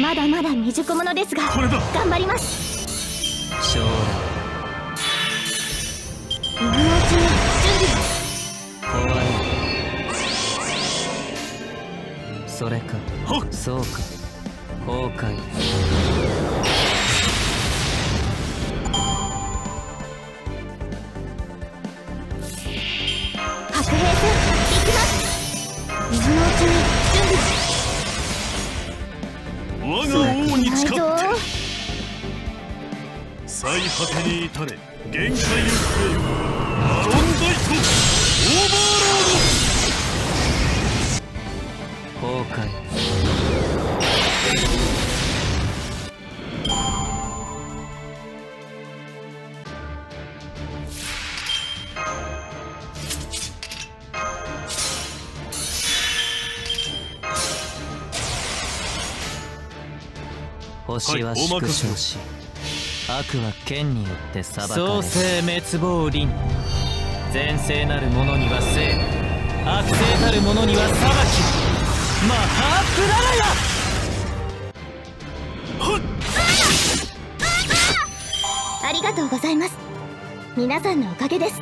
まだまだ未熟者ですがこれだ。頑張ります。将来今のうちに準備を終わりそれかはっ。そうか。崩壊白兵戦行きます。今のうちに準備我が王に誓って。最果てに至れ限界を超えよアロンダイト。オーバーロー崩壊星は縮小し、悪は剣によって裁かれる。創世滅亡輪。前世なる者には生悪性たる者には裁き。マハープララヤありがとうございます。皆さんのおかげです